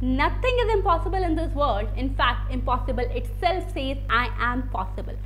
Nothing is impossible in this world. In fact, impossible itself says, I am possible.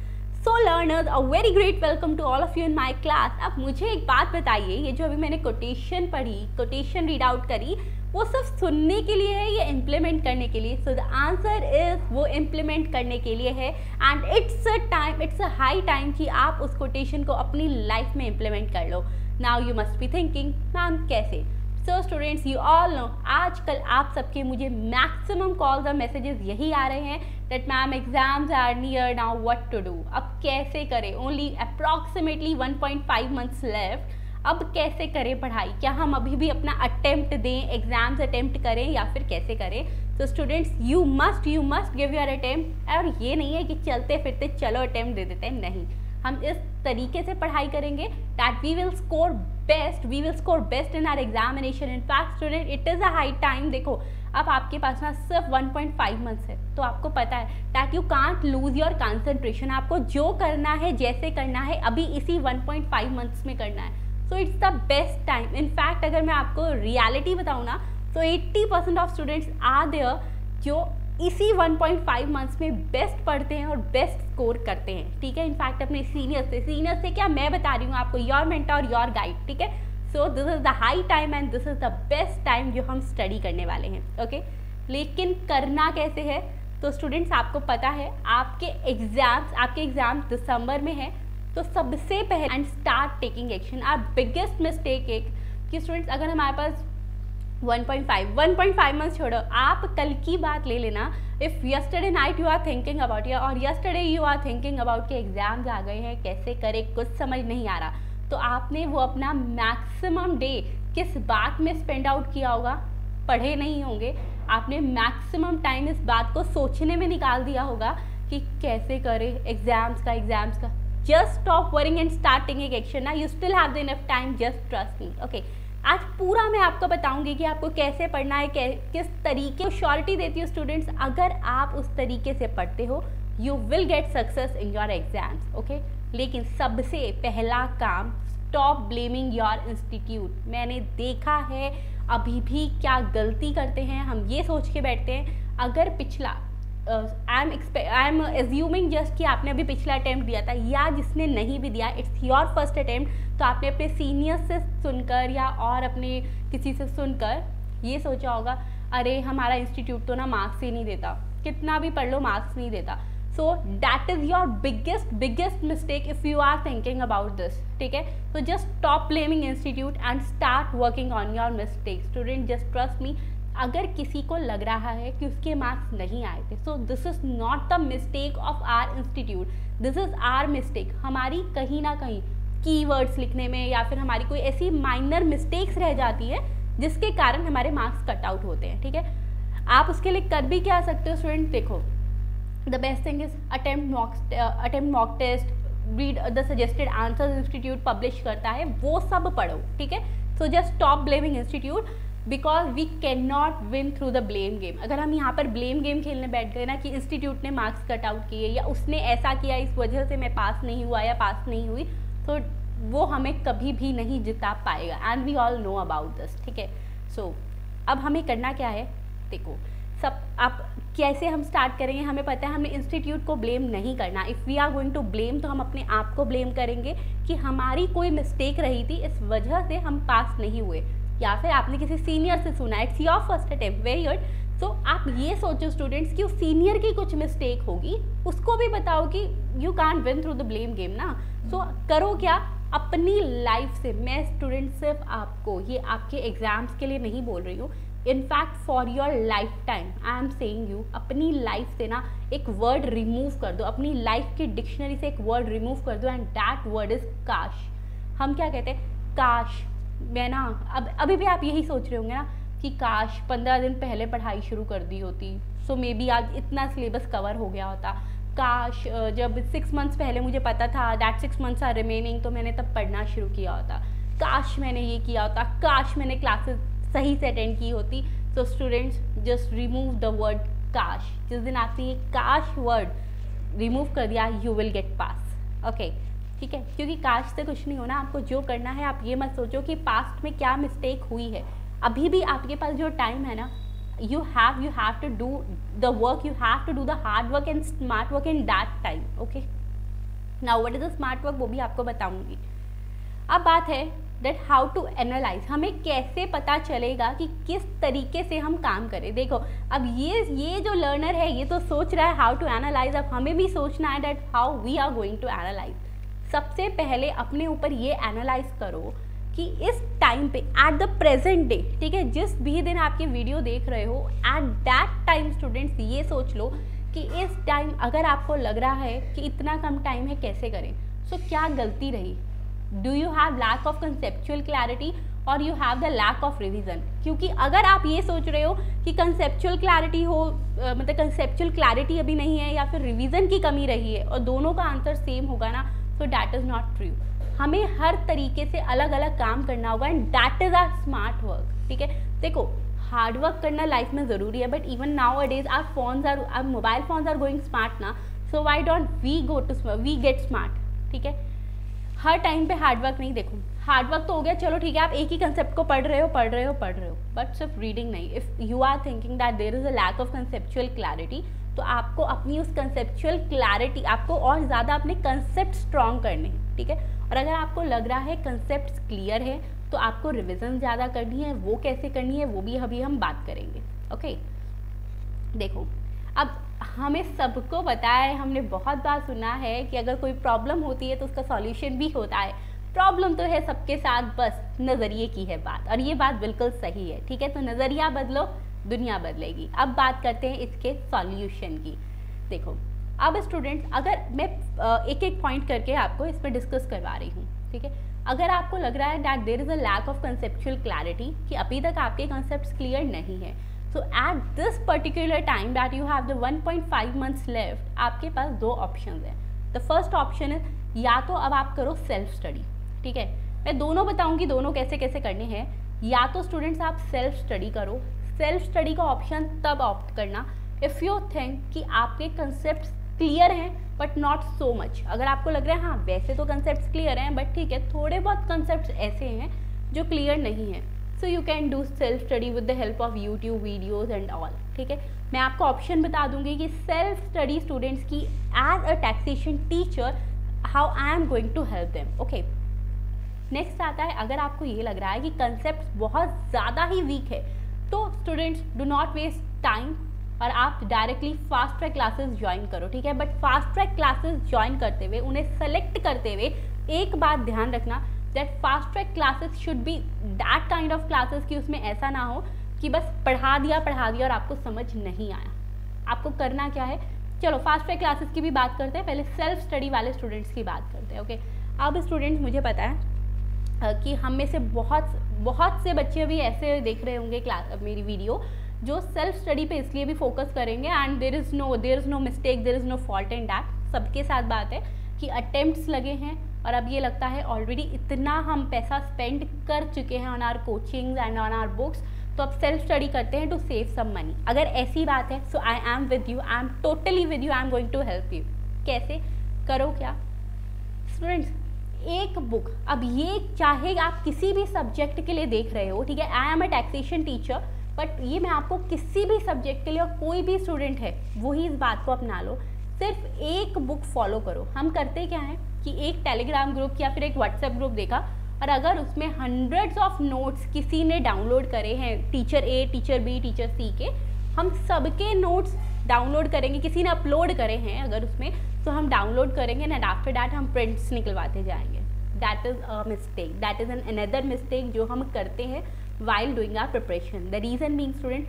So learners a very great welcome to all of you in my class अब मुझे एक बात बताइए ये जो अभी मैंने कोटेशन पढ़ी कोटेशन रीड आउट करी वो सिर्फ़ सुनने के लिए है या इम्प्लीमेंट करने के लिए? सो द आंसर इज़ वो इम्प्लीमेंट करने के लिए है. And it's a time it's a high time कि आप उस कोटेशन को अपनी लाइफ में इम्प्लीमेंट कर लो. Now you must be thinking ma'am कैसे? So students you all know आजकल आप सबके मुझे मैक्सिमम कॉल्स और मैसेजेस यही आ रहे हैं that ma'am exams are near now what to do अब कैसे करें? ओनली अप्रॉक्सीमेटली 1.5 मंथ्स लेफ़्ट अब कैसे करें पढ़ाई? क्या हम अभी भी अपना अटेम्प्ट दें एग्ज़ाम्स अटेम्प्ट करें या फिर कैसे करें? तो students you must you must give your attempt और ये नहीं है कि चलते फिरते, चलो अटेम्प्ट दे देते हैं, नहीं। हम इस तरीके से पढ़ाई करेंगे that we will score best we will score best in our examination in fact student it is a high time देखो, अब आपके पास ना सिर्फ़ 1.5 मंथ्स है तो आपको पता है that you can't lose your concentration आपको जो करना है, जैसे करना है, अभी इसी 1.5 मंथ्स में करना है. So it's the best time in fact अगर मैं आपको रियलिटी बताऊँ ना तो 80 percent of students are there जो इसी 1.5 मंथ्स में बेस्ट पढ़ते हैं और बेस्ट स्कोर करते हैं, ठीक है? इनफैक्ट अपने सीनियर से। सीनियर से क्या मैं बता रही हूँ आपको योर मेंटर योर गाइड ठीक है? So this is the high time and this is the best time जो हम स्टडी करने वाले हैं ओके okay? लेकिन करना कैसे है? तो स्टूडेंट्स आपको पता है, आपके एग्ज़ाम्स आपके एग्ज़ाम दिसंबर में है तो सबसे पहले and start taking action our biggest mistake एक कि स्टूडेंट्स अगर हमारे पास 1.5 1.5 मंथ छोड़ो। आप कल की बात ले लेना। If yesterday night you are thinking about या और yesterday you are thinking about के एग्ज़ाम्स आ गए हैं, कैसे करें, कुछ समझ नहीं आ रहा। तो आपने वो अपना मैक्सिमम डे किस बात में स्पेंड आउट किया होगा? पढ़े नहीं होंगे। आपने मैक्सिमम टाइम इस बात को सोचने में निकाल दिया होगा कि कैसे करें एग्ज़ाम्स का एग्ज़ाम्स का। Just stop worrying and starting taking action ना। You still have the enough time just trust me okay आज पूरा मैं आपको बताऊँगी कि आपको कैसे पढ़ना है कै, किस तरीके श्योरिटी देती हूँ स्टूडेंट्स अगर आप उस तरीके से पढ़ते हो you will get success in your exams okay लेकिन सबसे पहला काम स्टॉप ब्लेमिंग योर इंस्टीट्यूट मैंने देखा है अभी भी क्या गलती करते हैं हम ये सोच के बैठते हैं अगर पिछला I am expect I am assuming just कि आपने अभी पिछला अटैम्प्ट दिया था, या जिसने नहीं भी दिया इट्स योर फ़र्स्ट अटैम्प्ट तो आपने अपने सीनियर्स से सुनकर या और अपने किसी से सुनकर ये सोचा होगा, अरे हमारा इंस्टीट्यूट तो ना मार्क्स ही नहीं देता, कितना भी पढ़ लो मार्क्स नहीं देता। So that is your biggest biggest mistake if you are thinking about this ठीक है? So just stop blaming institute and start working on your mistake student just trust me अगर किसी को लग रहा है कि उसके मार्क्स नहीं आए थे so this is not the mistake of our institute this is our mistake हमारी कहीं ना कहीं कीवर्ड्स लिखने में या फिर हमारी कोई ऐसी माइनर मिस्टेक्स रह जाती है, जिसके कारण हमारे मार्क्स कट आउट होते हैं, ठीक है? आप उसके लिए कर भी क्या सकते हो स्टूडेंट देखो the best thing is attempt mock attempt mock test read the suggested answer institute publish करता है, वो सब पढ़ो, ठीक है? So just stop blaming institute because we can not win through the blame game अगर हम यहाँ पर ब्लेम गेम खेलने बैठ गए ना कि इंस्टीट्यूट ने मार्क्स कट आउट किए या उसने ऐसा किया, इस वजह से मैं पास नहीं हुआ या पास नहीं हुई तो वो हमें कभी भी नहीं जिता पाएगा। And we all know about this ठीक है? सो अब हमें करना क्या है? देखो, सब, आप कैसे हम स्टार्ट करेंगे? हमें पता है हमें इंस्टीट्यूट को ब्लेम नहीं करना। If we are going to blame तो हम अपने आप को ब्लेम करेंगे कि हमारी कोई मिस्टेक रही थी, इस वजह से हम पास नहीं हुए। या फिर आपने किसी सीनियर से सुना it's your first attempt very good तो आप ये सोचो स्टूडेंट्स कि उस सीनियर की कुछ मिस्टेक होगी उसको भी बताओ कि you can win through the blame game ना। सो so, करो क्या? अपनी लाइफ से मैं स्टूडेंट सिर्फ़ आपको ये आपके एग्ज़ाम्स के लिए नहीं बोल रही हूँ। In fact for your lifetime I am saying you अपनी लाइफ से ना एक वर्ड रिमूव कर दो अपनी लाइफ की डिक्शनरी से एक वर्ड रिमूव कर दो एंड दैट वर्ड इज़ काश हम क्या कहते हैं? काश मैं ना, अब, अभी भी आप यही सोच रहे होंगे ना कि काश पंद्रह दिन पहले पढ़ाई शुरू कर दी होती। सो मे बी आज इतना सिलेबस कवर हो गया होता। काश जब सिक्स मंथ्स पहले मुझे पता था that six months are remaining तो मैंने तब पढ़ना शुरू किया होता। काश मैंने ये किया होता। काश मैंने क्लासेस सही से अटेंड की होती। तो students just remove the word काश। जिस दिन आपने ये काश वर्ड रिमूव कर दिया you will get pass okay ठीक है? क्योंकि काश से कुछ नहीं होना आपको जो करना है, आप ये मत सोचो कि पास्ट में क्या मिस्टेक हुई है। अभी भी आपके पास जो टाइम है ना you have you have to do the work you have to do the hard work and smart work in that time, okay? Now, what is the smart work वो भी आपको बताऊँगी। अब बात है दैट हाउ टू एनालाइज हमें कैसे पता चलेगा कि किस तरीके से हम काम करें? देखो, अब ये ये जो लर्नर है, ये तो सोच रहा है हाउ टू एनालाइज अब हमें भी सोचना है that how we are going to analyse सबसे पहले अपने ऊपर ये एनालाइज करो कि इस टाइम पे एट द प्रेजेंट डे ठीक है जिस भी दिन आपकी वीडियो देख रहे हो एट दैट टाइम स्टूडेंट्स ये सोच लो कि इस टाइम अगर आपको लग रहा है कि इतना कम टाइम है कैसे करें? सो so, क्या गलती रही? Do you have lack of conceptual clarity और you have the lack of revision क्योंकि अगर आप ये सोच रहे हो कि कंसेप्चुअल क्लैरिटी हो मतलब कंसेप्चुअल क्लैरिटी अभी नहीं है या फिर रिविजन की कमी रही है और दोनों का आंसर सेम होगा ना so that is not true हमें हर तरीके से अलग अलग काम करना होगा and that is our smart work ठीक है? देखो हार्ड वर्क करना लाइफ में ज़रूरी है but even nowadays are phones are are mobile phones are going smart ना so why don't we go to we get smart ठीक है? हर टाइम पे हार्ड वर्क नहीं देखो। हार्ड वर्क तो हो गया, चलो ठीक है, आप एक ही कंसेप्ट को पढ़ रहे हो, पढ़ रहे हो, पढ़ रहे हो बट सिर्फ़ रीडिंग नहीं। If you are thinking that there is a lack of conceptual clarity तो आपको अपनी उस कंसेप्चुअल क्लैरिटी आपको और ज़्यादा अपने कंसेप्ट स्ट्रॉन्ग करने ठीक है? और अगर आपको लग रहा है कंसेप्ट क्लियर है तो आपको रिविज़न ज़्यादा करनी है, वो कैसे करनी है, वो भी अभी हम बात करेंगे, ओके? देखो, अब हमें सबको पता है, हमने बहुत बार सुना है कि अगर कोई प्रॉब्लम होती है तो उसका सॉल्यूशन भी होता है। प्रॉब्लम तो है सबके साथ, बस नज़रिए की है बात, और ये बात बिल्कुल सही है, ठीक है? तो नज़रिया बदलो दुनिया बदलेगी। अब बात करते हैं इसके सॉल्यूशन की। देखो, अब स्टूडेंट्स अगर मैं एक एक पॉइंट करके आपको इस पर डिस्कस करवा रही हूँ, ठीक है? अगर आपको लग रहा है that there is a lack of conceptual clarity कि अभी तक आपके कंसेप्ट क्लियर नहीं है so at this particular time that you have the 1.5 months left आपके पास दो ऑप्शन हैं। द फ़र्स्ट ऑप्शन है या तो अब आप करो सेल्फ स्टडी ठीक है? मैं दोनों बताऊँगी दोनों कैसे कैसे करने हैं। या तो स्टूडेंट्स आप सेल्फ स्टडी करो सेल्फ स्टडी का ऑप्शन तब ऑप्ट करना इफ़ यू थिंक कि आपके कंसेप्ट क्लियर हैं बट नॉट सो मच अगर आपको लग रहा है हाँ वैसे तो कंसेप्ट क्लियर हैं बट ठीक है, थोड़े बहुत कंसेप्ट ऐसे हैं जो क्लियर नहीं हैं। So you can do self study with the help of YouTube videos and all ठीक है? मैं आपको ऑप्शन बता दूँगी कि सेल्फ स्टडी स्टूडेंट्स की as a taxation teacher how I am going to help them okay next आता है, अगर आपको ये लग रहा है कि कंसेप्ट बहुत ज़्यादा ही वीक है तो students do not waste time और आप directly fast track classes join करो, ठीक है? But fast track classes join करते हुए, उन्हें सेलेक्ट करते हुए एक बात ध्यान रखना that fast track classes should be that kind of classes कि उसमें ऐसा ना हो कि बस पढ़ा दिया पढ़ा दिया और आपको समझ नहीं आया। आपको करना क्या है? चलो फास्ट ट्रैक क्लासेस की भी बात करते हैं, पहले सेल्फ स्टडी वाले स्टूडेंट्स की बात करते हैं ओके अब स्टूडेंट्स मुझे पता है कि हम में से बहुत बहुत से बच्चे भी ऐसे देख रहे होंगे क्लास मेरी वीडियो, जो सेल्फ स्टडी पे इसलिए भी फोकस करेंगे and there is no there is no mistake there is no fault in that सबके साथ बात है कि अटेम्प्ट लगे हैं और अब ये लगता है ऑलरेडी इतना हम पैसा स्पेंड कर चुके हैं on our coachings and on our books तो अब सेल्फ स्टडी करते हैं टू सेव सम मनी अगर ऐसी बात है so I am with you I am totally with you I am going to help you कैसे? करो क्या? स्टूडेंट्स एक बुक अब ये चाहे आप किसी भी सब्जेक्ट के लिए देख रहे हो, ठीक है? I am a taxation teacher but ये मैं आपको किसी भी सब्जेक्ट के लिए और कोई भी स्टूडेंट है, वही इस बात को अपना लो। सिर्फ़ एक बुक फॉलो करो। हम करते क्या हैं कि एक टेलीग्राम ग्रुप या फिर एक व्हाट्सएप ग्रुप देखा, और अगर उसमें हंड्रेड्स ऑफ़ नोट्स किसी ने डाउनलोड करे हैं teacher A teacher B teacher C के, हम सबके नोट्स डाउनलोड करेंगे, किसी ने अपलोड करे हैं अगर उसमें तो हम डाउनलोड करेंगे एंड आफ्टर डैट हम प्रिंट्स निकलवाते जाएँगे। That is a mistake that is an another mistake जो हम करते हैं while doing our preparation the reason being student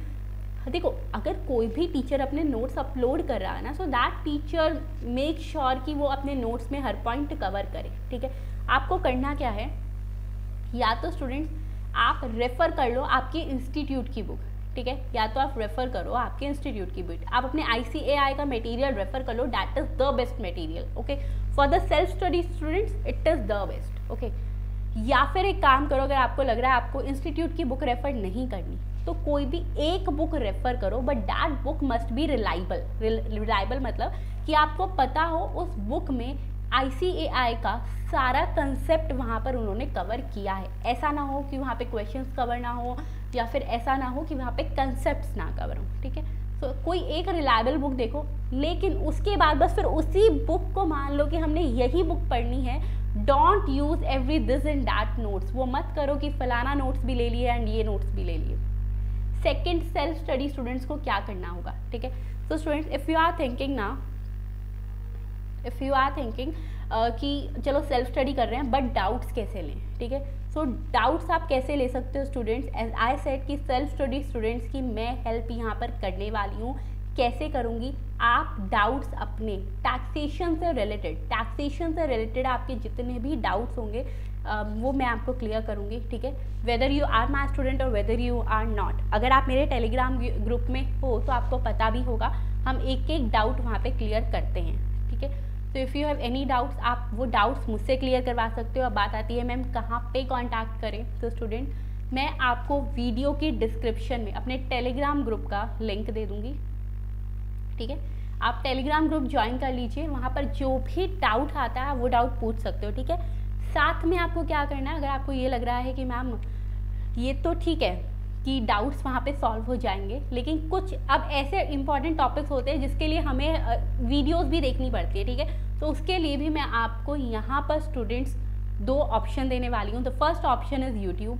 देखो, अगर कोई भी टीचर अपने नोट्स अपलोड कर रहा है ना so that teacher make sure कि वो अपने नोट्स में हर पॉइंट कवर करे, ठीक है? आपको करना क्या है? या तो स्टूडेंट्स आप रेफ़र कर लो आपके इंस्टीट्यूट की बुक ठीक है? या तो आप रेफ़र करो आपके इंस्टीट्यूट की बुक आप अपने आईसीएआई का मटेरियल रेफ़र कर लो that is the best material okay for the self study students it is the best okay या फिर एक काम करो, अगर आपको लग रहा है आपको इंस्टीट्यूट की बुक रेफ़र नहीं करनी तो कोई भी एक बुक रेफर करो but that book must be reliable reliable मतलब कि आपको पता हो उस बुक में आई का सारा कंसेप्ट वहाँ पर उन्होंने कवर किया है। ऐसा ना हो कि वहाँ पे क्वेश्चंस कवर ना हो या फिर ऐसा ना हो कि वहाँ पे कंसेप्ट ना कवर हो, ठीक है? तो कोई एक रिलायबल बुक देखो, लेकिन उसके बाद बस फिर उसी बुक को मान लो कि हमने यही बुक पढ़नी है। Don't use every this in that notes वो मत करो कि फलाना नोट्स भी ले लिए एंड ये नोट्स भी ले लिए। सेकेंड सेल्फ स्टडी स्टूडेंट्स को क्या करना होगा, ठीक है? So students if you are thinking ना इफ़ यू आर थिंकिंग कि चलो सेल्फ स्टडी कर रहे हैं बट डाउट्स कैसे लें, ठीक है? सो डाउट्स आप कैसे ले सकते हो स्टूडेंट्स एज आई सेट कि सेल्फ स्टडी स्टूडेंट्स की मैं हेल्प यहाँ पर करने वाली हूँ। कैसे करूँगी? आप डाउट्स अपने टैक्सेशन से रिलेटेड टैक्सेशन से रिलेटेड आपके जितने भी डाउट्स होंगे वो मैं आपको क्लियर करूँगी, ठीक है? Whether you are my student और वेदर यू आर नॉट अगर आप मेरे टेलीग्राम ग्रुप में हो तो आपको पता भी होगा, हम एक एक डाउट वहाँ पे क्लियर करते हैं, ठीक है? तो if you have any doubts आप वो डाउट्स मुझसे क्लियर करवा सकते हो। अब बात आती है मैम कहाँ पे कांटेक्ट करें? तो स्टूडेंट मैं आपको वीडियो की डिस्क्रिप्शन में अपने टेलीग्राम ग्रुप का लिंक दे दूँगी। ठीक है? आप टेलीग्राम ग्रुप ज्वाइन कर लीजिए। वहाँ पर जो भी डाउट आता है, वो डाउट पूछ सकते हो। ठीक है? साथ में आपको क्या करना है? अगर आपको ये लग रहा है कि मैम, ये तो ठीक है। कि डाउट्स वहाँ पे सॉल्व हो जाएँगे। लेकिन कुछ अब ऐसे इंपॉर्टेंट टॉपिक्स होते हैं जिसके लिए हमें वीडियोस भी देखनी पड़ती है, ठीक है? तो उसके लिए भी मैं आपको यहाँ पर स्टूडेंट्स दो ऑप्शन देने वाली हूँ। The first option is YouTube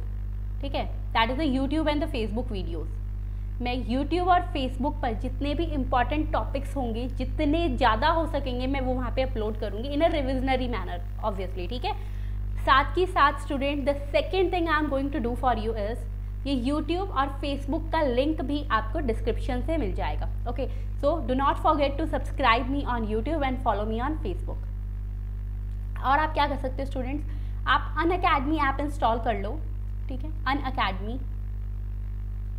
ठीक है? That is the YouTube and the Facebook videos मैं यूट्यूब और फेसबुक पर जितने भी इंपॉर्टेंट टॉपिक्स होंगे, जितने ज़्यादा हो सकेंगे, मैं वो वहाँ पे अपलोड करूँगी in a revisionary manner obviously ठीक है? साथ ही साथ student the second thing I am going to do for you is ये यूट्यूब और फेसबुक का लिंक भी आपको डिस्क्रिप्शन से मिल जाएगा okay so do not forget to subscribe me on YouTube and follow me on Facebook और आप क्या कर सकते हो स्टूडेंट्स आप अन अकेडमी ऐप इंस्टॉल कर लो, ठीक है? Unacademy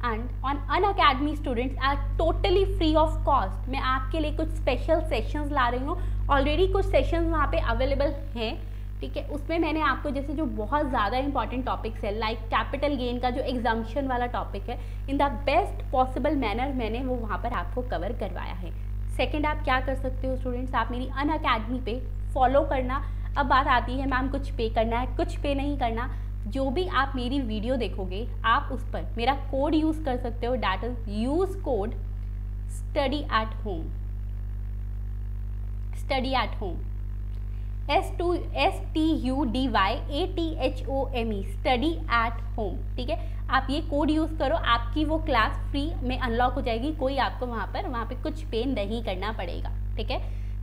and on Unacademy students are totally free of cost मैं आपके लिए कुछ स्पेशल सेशंस ला रही हूँ। ऑलरेडी कुछ सेशंस वहाँ पे अवेलेबल हैं। ठीक है? उसमें मैंने आपको जैसे जो बहुत ज़्यादा इंपॉर्टेंट टॉपिक्स है लाइक कैपिटल गेन का जो एग्जाम्शन वाला टॉपिक है in the best possible manner मैंने वो वहाँ पर आपको कवर करवाया है। सेकेंड आप क्या कर सकते हो स्टूडेंट्स आप मेरी अन अकेडमी पे फॉलो करना। अब बात आती है, मैम, कुछ पे करना है, कुछ पे नहीं करना। जो भी आप मेरी वीडियो देखोगे, आप उस पर मेरा कोड यूज़ कर सकते हो। That is use code study at home study at home S to S T U D Y A T H O M E study at home ठीक है? आप ये कोड यूज़ करो, आपकी वो क्लास फ्री में अनलॉक हो जाएगी, कोई आपको वहाँ पर, वहाँ पे कुछ पे नहीं करना पड़ेगा, ठीक है?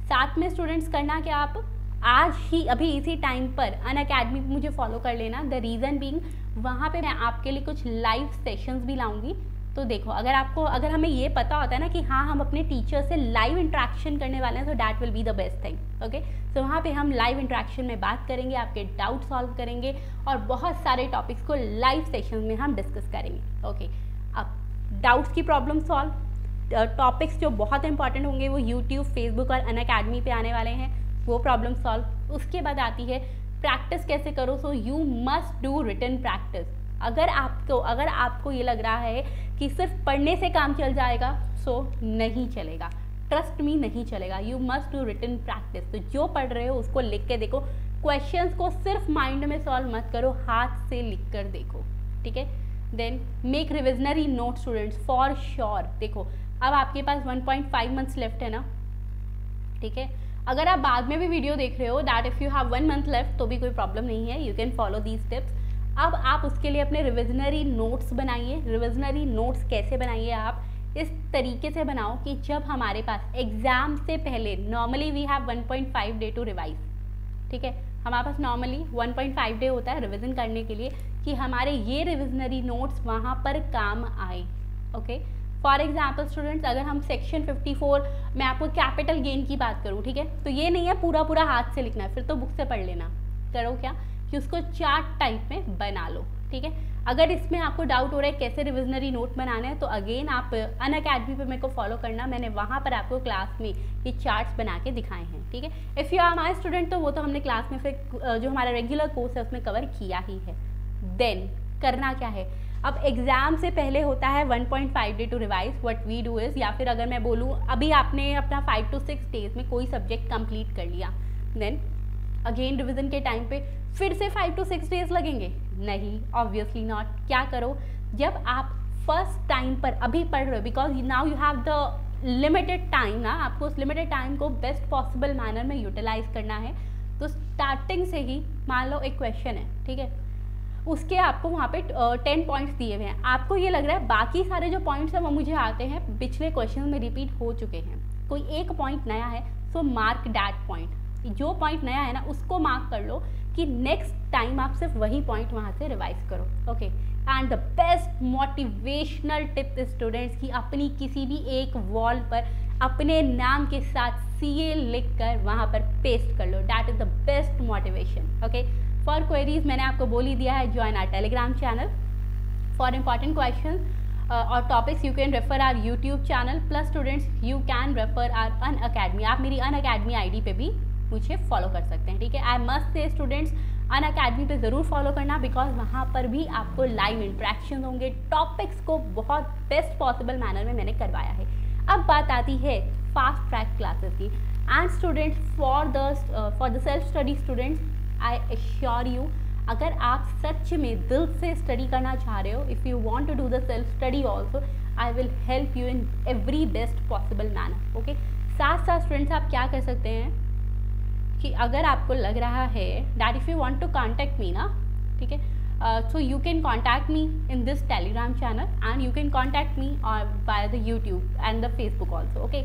साथ में स्टूडेंट्स करना क्या आप? आज ही, अभी इसी टाइम पर अन अकेडमी मुझे फॉलो कर लेना द रीज़न बींग वहाँ पे मैं आपके लिए कुछ लाइव सेशंस भी लाऊँगी तो देखो, अगर आपको, अगर हमें ये पता होता है ना कि हाँ हम अपने टीचर से लाइव इंट्रैक्शन करने वाले हैं तो that will be the best thing okay so वहाँ पे हम लाइव इंट्रैक्शन में बात करेंगे, आपके डाउट सॉल्व करेंगे और बहुत सारे टॉपिक्स को लाइव सेशन में हम डिस्कस करेंगे ओके अब डाउट्स की प्रॉब्लम सॉल्व टॉपिक्स जो बहुत इंपॉर्टेंट होंगे, वो यूट्यूब फेसबुक और अन अकेडमी पे आने वाले हैं, वो प्रॉब्लम सॉल्व उसके बाद आती है प्रैक्टिस कैसे करो? So you must do return practice अगर आपको अगर आपको ये लग रहा है कि सिर्फ़ पढ़ने से काम चल जाएगा सो नहीं चलेगा। ट्रस्ट मी नहीं चलेगा। You must do return practice तो जो पढ़ रहे हो, उसको लिख के देखो। क्वेश्चंस को सिर्फ़ माइंड में सॉल्व मत करो, हाथ से लिख कर देखो। ठीक है? Then make revisionary note students for sure देखो, अब आपके पास 1.5 मंथ्स लेफ़्ट है ना? ठीक है? अगर आप बाद में भी वीडियो देख रहे हो that if you have one month left तो भी कोई प्रॉब्लम नहीं है। You can follow these tips अब आप उसके लिए अपने रिविजनरी नोट्स बनाइए। रिविजनरी नोट्स कैसे बनाइए आप? इस तरीके से बनाओ कि जब हमारे पास एग्ज़ाम से पहले normally we have 1.5 day to revise ठीक है? हमारे पास नॉर्मली 1.5 डे होता है रिविज़न करने के लिए कि हमारे ये रिविजनरी नोट्स वहाँ पर काम आए ओके फॉर एग्ज़ाम्पल स्टूडेंट्स अगर हम सेक्शन 54 मैं आपको कैपिटल गेन की बात करूँ, ठीक है? तो ये नहीं है पूरा पूरा हाथ से लिखना है, फिर तो बुक से पढ़ लेना। करो क्या? कि उसको चार्ट टाइप में बना लो, ठीक है? अगर इसमें आपको डाउट हो रहा है कैसे रिविजनरी नोट बनाना है तो अगेन आप अन अकेडमी पर मेरे को फॉलो करना। मैंने वहाँ पर आपको क्लास में ये चार्ट्स बना के दिखाए हैं, ठीक है? If you are my student तो वो तो हमने क्लास में फिर जो हमारा रेगुलर कोर्स है, उसमें कवर किया ही है। देन करना क्या है? अब एग्ज़ाम से पहले होता है 1.5 day to revise what we do is या फिर अगर मैं बोलूँ, अभी आपने अपना फाइव टू सिक्स डेज़ में कोई सब्जेक्ट कंप्लीट कर लिया देन अगेन रिविज़न के टाइम पे फिर से फाइव टू सिक्स डेज़ लगेंगे। नहीं ऑब्वियसली नॉट क्या करो? जब आप फ़र्स्ट टाइम पर अभी पढ़ रहे हो because now you have the limited time ना, आपको उस लिमिटेड टाइम को बेस्ट पॉसिबल मैनर में यूटिलाइज करना है। तो स्टार्टिंग से ही मान लो एक क्वेश्चन है, ठीक है? उसके आपको वहाँ पे टेन पॉइंट्स दिए हुए हैं। आपको ये लग रहा है बाकी सारे जो पॉइंट्स हैं वो मुझे आते हैं। पिछले क्वेश्चन में रिपीट हो चुके हैं। कोई एक पॉइंट नया है सो मार्क डैट पॉइंट जो पॉइंट नया है ना, उसको मार्क कर लो कि नेक्स्ट टाइम आप सिर्फ़ वही पॉइंट वहाँ से रिवाइज करो okay and the best motivational tip students की अपनी किसी भी एक वॉल पर, अपने नाम के साथ सी ए लिख कर वहाँ पर पेस्ट कर लो. That is the best motivation okay for queries मैंने आपको बोल ही दिया है join our Telegram channel for important question और topics you can refer our YouTube channel plus students you can refer our Unacademy आप मेरी अन अकेडमी आई डी पे भी मुझे फॉलो कर सकते हैं, ठीक है? I must say students Unacademy पे ज़रूर फॉलो करना बिकॉज़ वहाँ पर भी आपको लाइव इंट्रैक्शन होंगे टॉपिक्स को बहुत बेस्ट पॉसिबल मैनर में मैंने करवाया है। अब बात आती है फास्ट ट्रैक क्लासेस की। And students for the for the self study students I assure you अगर आप सच में दिल से स्टडी करना चाह रहे हो if you want to do the self study also I will help you in every best possible manner okay साथ साथ स्टूडेंट्स आप क्या कर सकते हैं? कि अगर आपको लग रहा है that if you want to contact me ना, ठीक है? So you can contact me in this Telegram channel and you can contact me और by the YouTube and the Facebook also okay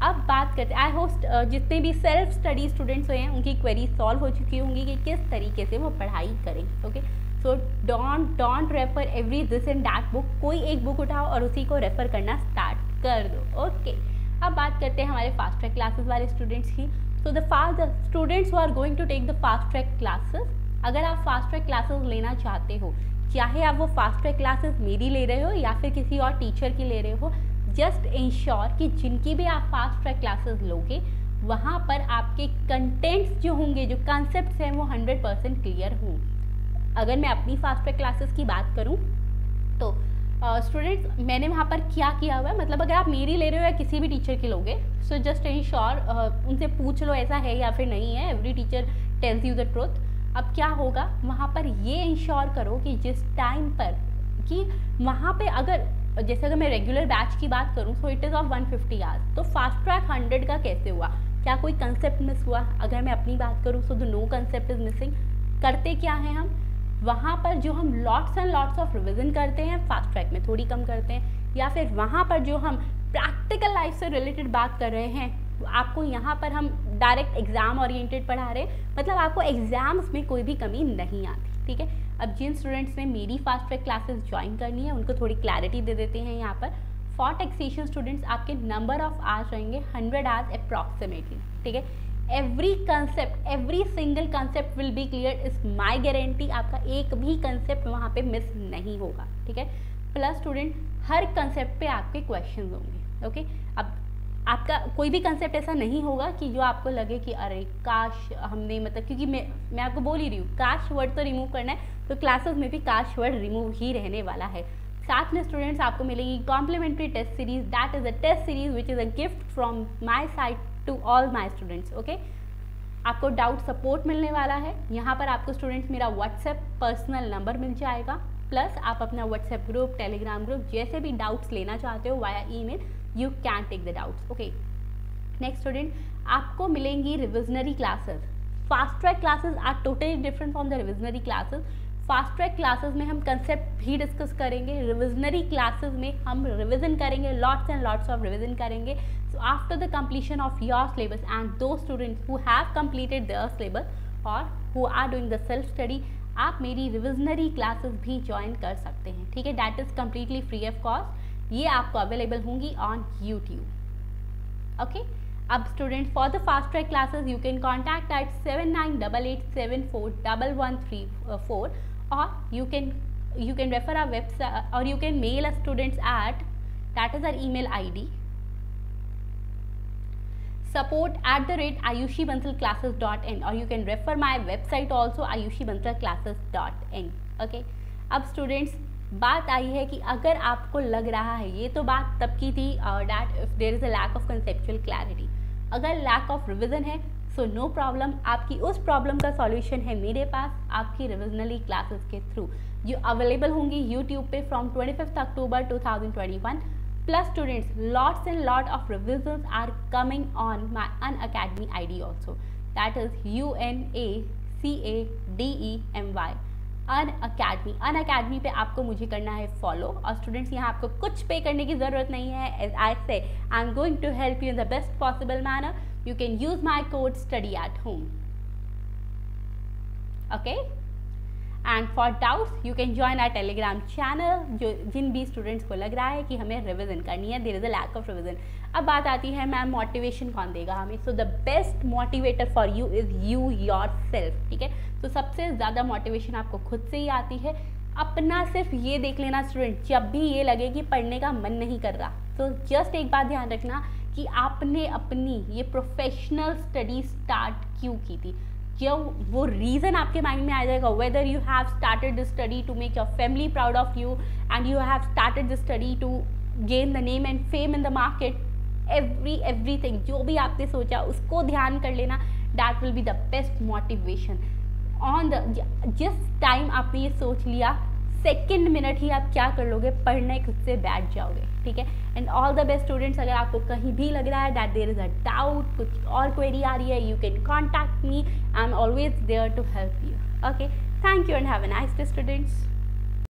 अब बात करते आई होस्ट जितने भी self study students हुए हैं, उनकी क्वेरी सॉल्व हो चुकी होंगी कि किस तरीके से वो पढ़ाई करें okay so don't don't refer every this and that book कोई एक बुक उठाओ और उसी को रेफर करना स्टार्ट कर दो ओके okay. अब बात करते हैं हमारे फास्ट ट्रैक क्लासेस वाले स्टूडेंट्स की। So the fast students are going to take the fast track classes अगर आप फास्ट ट्रैक क्लासेस लेना चाहते हो, चाहे आप वो फास्ट ट्रैक क्लासेस मेरी ले रहे हो या फिर किसी और टीचर की ले रहे हो जस्ट इंश्योर कि जिनकी भी आप फास्ट ट्रैक क्लासेस लोगे, वहाँ पर आपके कंटेंट्स जो होंगे, जो कॉन्सेप्ट हैं, वो हंड्रेड परसेंट क्लियर हों। अगर मैं अपनी फास्ट ट्रैक क्लासेस की बात करूँ तो स्टूडेंट्स uh, मैंने वहाँ पर क्या किया हुआ है? मतलब अगर आप मेरी ले रहे हो या किसी भी टीचर की लोगे सो जस्ट इंश्योर उनसे पूछ लो ऐसा है या फिर नहीं है every teacher tells you the truth अब क्या होगा? वहाँ पर ये इंश्योर करो कि जिस टाइम पर कि वहाँ पे अगर जैसे अगर मैं रेगुलर बैच की बात करूँ so it is of 150 fifty hours तो फास्ट ट्रैक 100 का कैसे हुआ? क्या कोई कंसेप्ट मिस हुआ? अगर मैं अपनी बात करूँ so the no concept is missing करते क्या हैं हम? वहाँ पर जो हम lots and lots of revision करते हैं फास्ट ट्रैक में थोड़ी कम करते हैं, या फिर वहाँ पर जो हम प्रैक्टिकल लाइफ से रिलेटेड बात कर रहे हैं, आपको यहाँ पर हम डायरेक्ट एग्ज़ाम ओरिएंटेड पढ़ा रहे हैं मतलब आपको एग्ज़ाम्स में कोई भी कमी नहीं आती, ठीक है? अब जिन स्टूडेंट्स ने मेरी फास्ट ट्रैक क्लासेस ज्वाइन करनी है, उनको थोड़ी क्लैरिटी दे देते हैं यहाँ पर। फॉर टेक्सेशन स्टूडेंट्स आपके नंबर ऑफ़ आवर्स रहेंगे हंड्रेड आवर्स अप्रॉक्सीमेटली ठीक है? Every concept every single concept will be clear is my guarantee आपका एक भी कंसेप्ट वहाँ पे मिस नहीं होगा, ठीक है? प्लस स्टूडेंट हर कंसेप्ट पे आपके क्वेश्चन होंगे ओके अब आपका कोई भी कंसेप्ट ऐसा नहीं होगा कि जो आपको लगे कि अरे काश हमने मतलब क्योंकि मैं मैं आपको बोल ही रही हूँ, काश वर्ड तो रिमूव करना है तो क्लासेस में भी काश वर्ड रिमूव ही रहने वाला है। साथ में स्टूडेंट्स आपको मिलेगी complimentary test series that is a test series which is a gift from my side to all my students okay आपको डाउट सपोर्ट मिलने वाला है। यहाँ पर आपको स्टूडेंट्स मेरा व्हाट्सएप पर्सनल नंबर मिल जाएगा। प्लस आप अपना व्हाट्सएप ग्रुप टेलीग्राम ग्रुप जैसे भी डाउट्स लेना चाहते हो via email you can take the doubts okay next student आपको मिलेंगी revisionary classes fast track classes are totally different from the revisionary classes fast track classes में हम कंसेप्ट भी डिस्कस करेंगे रिविजनरी क्लासेस में हम रिविजन करेंगे lots and lots of revision करेंगे. So after the completion of your syllabus and those students who have completed their syllabus और who are doing the self study आप मेरी revisionary classes भी join कर सकते हैं. ठीक है? That is completely free of cost ये आपको अवेलेबल होंगी ऑन यूट्यूब ओके अब student for the fast track classes you can contact at seven nine double eight seven four double one three four और you can you can refer our website or you can mail us students at that is our email id support at the rate ayushibansalclasses.in or you can refer my website also ayushibansalclasses.in okay अब students बात आई है कि अगर आपको लग रहा है ये तो बात तब की थी that if there is a lack of conceptual clarity अगर लैक ऑफ़ रिविजन है सो नो प्रॉब्लम आपकी उस प्रॉब्लम का सॉल्यूशन है मेरे पास, आपकी रिविजनली क्लासेस के थ्रू जो अवेलेबल होंगी यूट्यूब पे from twenty fifth October two thousand twenty one lots and lot of revision are coming on my Unacademy I D also that is U N A C A D E M Y Unacademy Unacademy पे आपको मुझे करना है follow और students यहाँ आपको कुछ पे करने की ज़रूरत नहीं है. As I say I am going to help you in the best possible manner you can use my code study at home. Okay? And for doubts you can join our Telegram channel जो जिन भी students को लग रहा है कि हमें revision करनी है there is a lack of revision अब बात आती है मैम मोटिवेशन कौन देगा हमें? So the best motivator for you is you yourself ठीक है? तो सबसे ज़्यादा मोटिवेशन आपको खुद से ही आती है। अपना सिर्फ़ ये देख लेना स्टूडेंट जब भी ये लगे कि पढ़ने का मन नहीं कर रहा। तो जस्ट एक बात ध्यान रखना कि आपने अपनी ये प्रोफेशनल स्टडी स्टार्ट क्यों की थी? जब वो रीज़न आपके माइंड में आ जाएगा whether you have started the study to make your family proud of you and you have started the study to gain the name and fame in the market every everything जो भी आपने सोचा, उसको ध्यान कर लेना that will be the best motivation on the जिस time आपने ये सोच लिया सेकेंड मिनट ही आप क्या कर लोगे, पढ़ने खुद से बैठ जाओगे, ठीक है? And all the best students अगर आपको कहीं भी लग रहा है that there is a doubt कुछ और क्वेरी आ रही है you can contact me I am always there to help you okay thank you and have a nice students